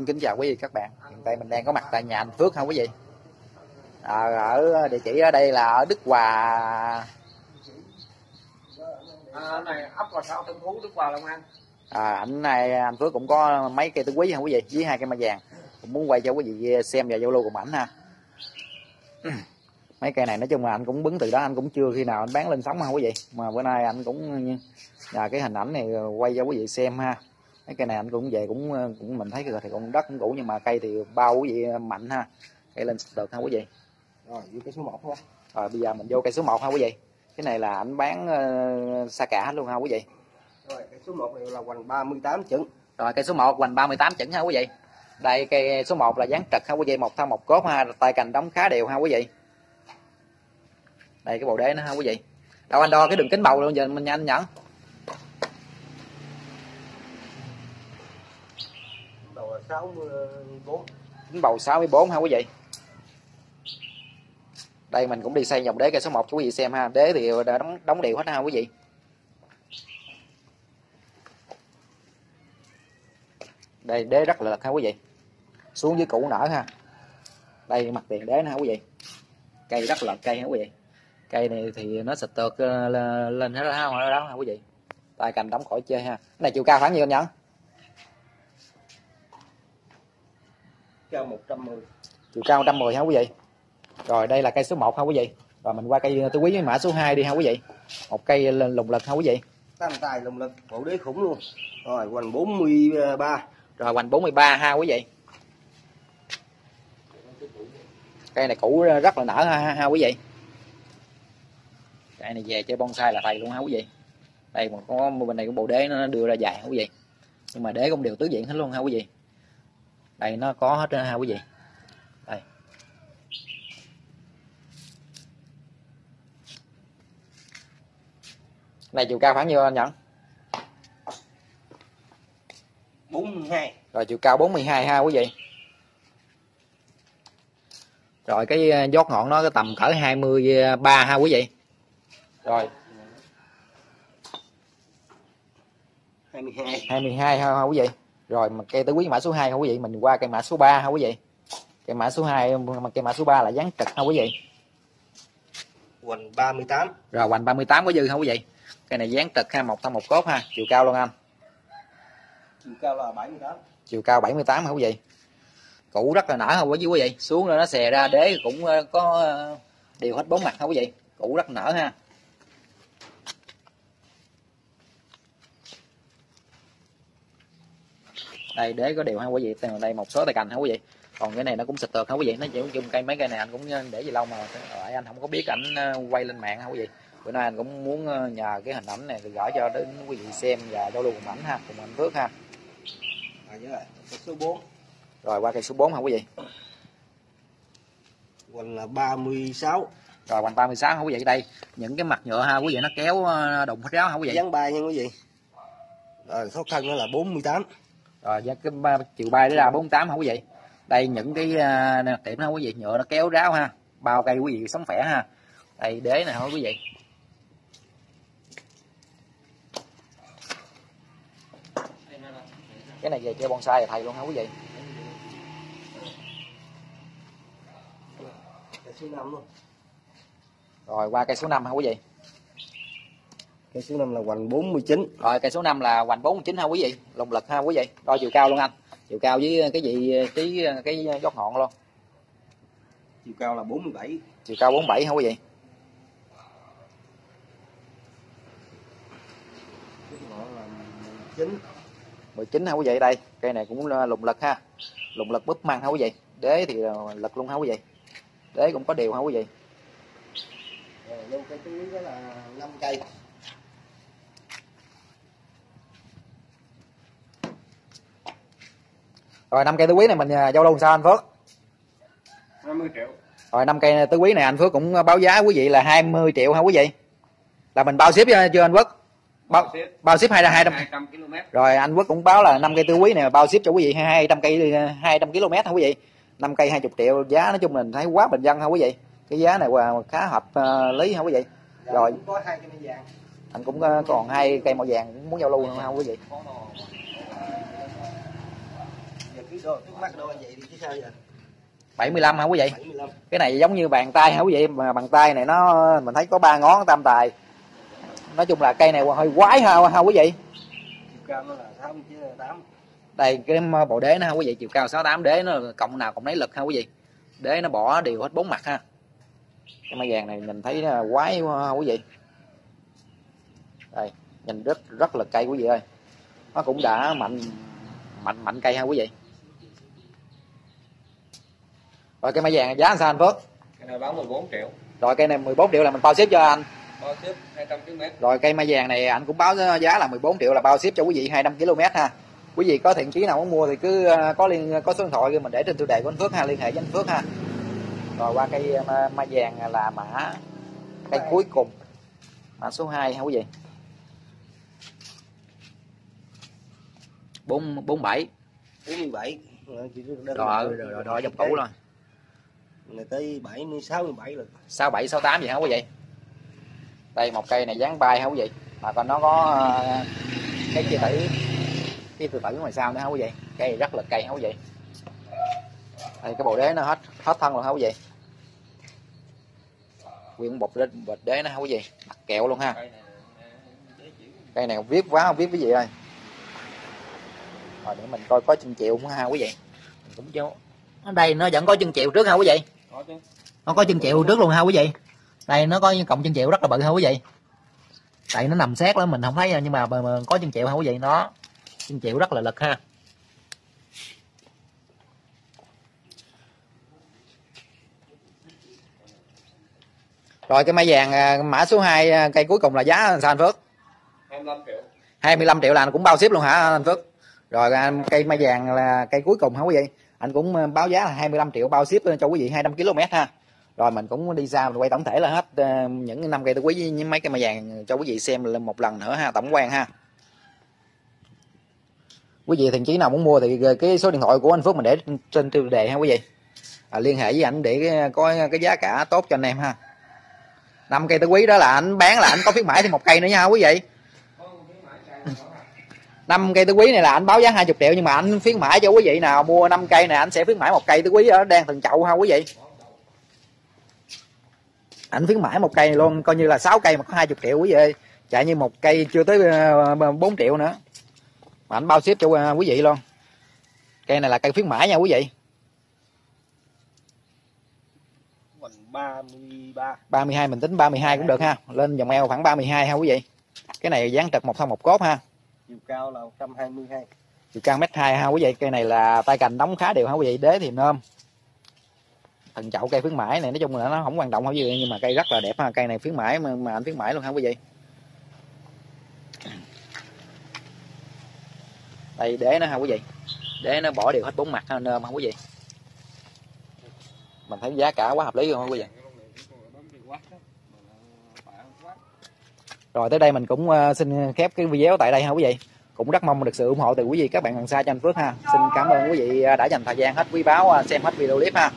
xin kính chào quý vị các bạn. Hiện tại mình đang có mặt tại nhà anh Phước không quý vị? À, ở địa chỉ ở đây là ở Đức Hòa. À, này ấp là sao tân phú đức hòa long an. À, ảnh này anh Phước cũng có mấy cây tứ quý không quý vị? Với hai cây mai vàng. Cũng muốn quay cho quý vị xem và giao lưu cùng ảnh ha. Mấy cây này nói chung là anh cũng bứng từ đó anh cũng chưa khi nào anh bán lên sóng ha quý vị? Mà bữa nay anh cũng nhờ cái hình ảnh này quay cho quý vị xem ha mấy cây này anh cũng về cũng cũng mình thấy thì cũng đất cũng cũ nhưng mà cây thì bao quý vị mạnh ha. Cây lên được ha quý vị. Rồi vô cái số 1 thôi. Rồi bây giờ mình vô cây số 1 ha quý vị. Cái này là anh bán uh, xa cả luôn ha quý vị. Rồi cái số 1 này là hoành 38 chừng rồi cây số 1 hoành 38 chững ha quý vị. Đây cây số 1 là dáng trật ha quý vị một thân một cốt ha tay cành đóng khá đều ha quý vị. Đây cái bầu đế nó ha quý vị. Đâu anh đo cái đường kính bầu luôn giờ mình nhanh nhận đầu là 64 Tính bầu 64 ha quý vị. Đây mình cũng đi xây dòng đế cây số 1 cho quý vị xem ha. Đế thì đã đóng, đóng đều hết ha quý vị. Đây đế rất là lực ha quý vị. Xuống dưới cũ nở ha. Đây mặt tiền đế nè ha quý vị. Cây rất là cây ha quý vị. Cây này thì nó sạch tược ờ, lên hết ha đó ha quý vị. Tay cầm đóng khỏi chơi ha. Cái này chiều cao khoảng nhiêu anh nhẫn? Cao 110 chiều cao 110 ha quý vị? Rồi đây là cây số 1 ha quý vị? Rồi mình qua cây tứ quý với mã số 2 đi ha quý vị? Một cây lùng lực ha quý vị? Tam tài lồng lực bộ đế khủng luôn. Rồi hoành 43 rồi hoành 43 ha quý vị. Cây này cũ rất là nở ha, ha, ha quý vị. Cây này về chơi bonsai là thầy luôn ha quý vị? Đây mà có bên này cũng bộ đế nó đưa ra dài ha quý vị? Nhưng mà đế cũng đều tứ diện hết luôn ha quý vị đây nó có hết ha quý vị. Đây. Này chiều cao khoảng nhiêu anh nhẫn? 42 rồi chiều cao 42 ha quý vị. Rồi cái ờ, giót ngọn nó cái tầm cỡ 23 ha quý vị. Rồi. 22 22 ha, ha quý vị rồi mà cây tứ quý mã số 2 ha quý vị mình qua cây mã số 3 ha quý vị cây mã số 2 mà cây mã số 3 là dáng trực ha quý vị hoành 38 rồi hoành 38 có dư ha quý vị cây này dáng trực ha một thân một cốt ha chiều cao luôn anh. Chiều cao là 78 chiều cao 78 ha quý vị cũ rất là nở ha quý vị xuống rồi nó xè ra đế cũng ờ, có ờ, đều hết bốn mặt ha quý vị cũ rất nở ha đây đế có đều ha quý vị đây một số tay cành ha quý vị còn cái này nó cũng xịt tược ha quý vị nó chỉ dùng cây mấy cây này anh cũng để gì lâu mà anh không có biết ảnh ờ, quay lên mạng ha quý vị bữa nay anh cũng muốn nhờ cái hình ảnh này thì gửi cho đến quý vị xem và giao lưu cùng ảnh ha cùng anh Phước ha. Với lại số 4 rồi qua cây số 4 hả quý vị hoành là 36 rồi hoành 36 hả quý vị đây những cái mặt nhựa ha quý vị nó kéo ờ, đụng hết ráo hả quý vị dáng bay nha quý vị. Rồi khó thân nó là 48 rồi giá cái ba- chiều bay nó ra 48 hả quý vị đây những cái uh, tiệm ha quý vị nhựa nó kéo ráo ha. Bao cây quý vị sống khỏe ha. Đây đế này hả quý vị cái này về chơi bonsai thầy luôn hả quý vị cái số 5 luôn. Rồi qua cây số 5 hả quý vị cái số 5 là hoành 49 rồi cây số 5 là hoành 49 ha quý vị. Lùng lực ha quý vị. Đo chiều cao luôn anh. Chiều cao với cái gì tí cái giót ngọn luôn. Chiều cao là 47 chiều cao 47 hả quý vị. cái là 19 19 hả quý vị. Đây cây này cũng lùng lực ha. Lùng lực búp măng hả quý vị. Đế thì lực luôn hả quý vị. Đế cũng có đều hả quý vị. Rồi lên cái túi đó là 5 cây rồi năm cây tứ quý này mình à, giao lưu làm sao anh Phước? 20 triệu. Rồi năm cây tứ quý này anh Phước cũng báo giá quý vị là 20 triệu hả quý vị? Là mình bao ship chưa chưa anh Quốc bao bao ship. hai hai trăm 200 km rồi anh Quốc cũng báo là năm cây tứ quý này bao ship cho quý vị 200 cây 200 km hả quý vị? Năm cây 20 triệu giá nói chung mình thấy quá bình dân hả quý vị? Cái giá này là khá hợp ờ, lý hả quý vị? Dạ, Rồi. cũng có hai cái máy vàng. Anh cũng ờ, còn hai cây màu vàng cũng muốn giao lưu nữa hả quý vị Cái đo cái mắt đo vậy đi chứ sao vậy 75 hả quý vị? 75 cái này giống như bàn tay hả quý vị? Mà bàn tay này nó mình thấy có ba ngón tam tài. Nói chung là cây này hơi quái ha ha quý vị. Chiều cao nó là 6 chứ 8 đây cái bộ đế nó ha quý vị? Chiều cao 68 đế nó cộng nào cộng lấy lực ha quý vị? Đế nó bỏ đều hết bốn mặt ha. Cái mai vàng này nhìn thấy nó quái quá ha quý vị. Đây nhìn rất rất là cây quý vị ơi. Nó cũng đã mạnh mạnh mạnh cây ha quý vị rồi cây mai vàng giá sao anh Phước? Cái này bán 14 triệu. Rồi cây này 14 triệu là mình bao ship cho anh. Bao ship 200 km rồi cây mai vàng này anh cũng báo giá là 14 triệu là bao ship cho quý vị 200 km ha. Quý vị có thiện chí nào muốn mua thì cứ ờ, có liên có số điện thoại mình để trên tiêu đề của anh Phước ha liên hệ với anh Phước ha. Rồi qua cây ờ, mai vàng là mã cây cuối cùng. Mã số 2 ha quý vị. 4 47 47 rồi rồi rồi rồi dòng cũ rồi này tới 70 67 rồi. 67 68 gì hả quý vị? Đây, một cây này dán bay hả quý vị? Mà còn nó có ờ, cái kia tử, cái từ tử ngoài sau nữa hả quý vị? Cây rất là cây hả quý vị? Đây, cái bộ đế nó hết hết thân rồi hả quý vị? Nguyên bột lên bột đế nó hả quý vị? Mặt kẹo luôn ha. Cây này viết quá, không viết cái gì ơi rồi để mình coi có chân triệu không ha quý vị? Mình cũng chứ ở đây nó vẫn có chân triệu trước hả quý vị. Nó có chân triệu trước luôn ha quý vị. Đây nó có cộng chân triệu rất là bự ha quý vị. Tại nó nằm sát lắm mình không thấy nhưng mà, mà, mà có chân triệu ha quý vị. Nó chân triệu rất là lực ha. Rồi cái mai vàng à, mã số 2 à, cây cuối cùng là giá sao anh Phước? 25 triệu. 25 triệu là cũng bao ship luôn hả anh Phước? Rồi à, cây mai vàng là cây cuối cùng hả quý vị anh cũng ờ, báo giá là 25 triệu bao ship ờ, cho quý vị 200 km ha. Rồi mình cũng đi ra mình quay tổng thể là hết ờ, những năm cây tôi quý với mấy cây mà vàng cho quý vị xem lên một lần nữa ha tổng quan ha. Quý vị thiện chí nào muốn mua thì cái số điện thoại của anh Phước mình để trên tiêu đề ha quý vị. À, liên hệ với anh để có cái giá cả tốt cho anh em ha. Năm cây tứ quý đó là anh bán là anh có khuyến mãi thêm một cây nữa nha quý vị năm cây tứ quý này là anh báo giá 20 triệu nhưng mà anh khuyến mãi cho quý vị nào mua 5 cây này anh sẽ khuyến mãi một cây tứ quý ở đang từng chậu ha quý vị. Anh khuyến mãi một cây luôn coi như là 6 cây mà có 20 triệu quý vị chạy như một cây chưa tới 4 triệu nữa. Mà anh bao ship cho quý vị luôn. Cây này là cây khuyến mãi nha quý vị. Mình 33 32 mình tính 32 cũng được ha. Lên vòng eo khoảng 32 ha quý vị. Cái này dán trật một thân một cốt ha chiều cao là 122 chiều cao mét hai ha quý vị cây này là tay cành đóng khá đều ha quý vị đế thì nôm. Thần chậu cây khuyến mãi này nói chung là nó không quan trọng hả quý vị nhưng mà cây rất là đẹp ha cây này khuyến mãi mà, mà anh khuyến mãi luôn ha quý vị. Đây đế nó ha quý vị. Đế nó bỏ đều hết bốn mặt ha nôm ha quý vị. Mình thấy giá cả quá hợp lý luôn ha quý vị. Rồi tới đây mình cũng ờ, xin khép cái video tại đây ha quý vị. Cũng rất mong được sự ủng hộ từ quý vị các bạn gần xa cho anh Phước ha. Xin cảm ơn quý vị ờ, đã dành thời gian hết quý báo ờ, xem hết video clip ha.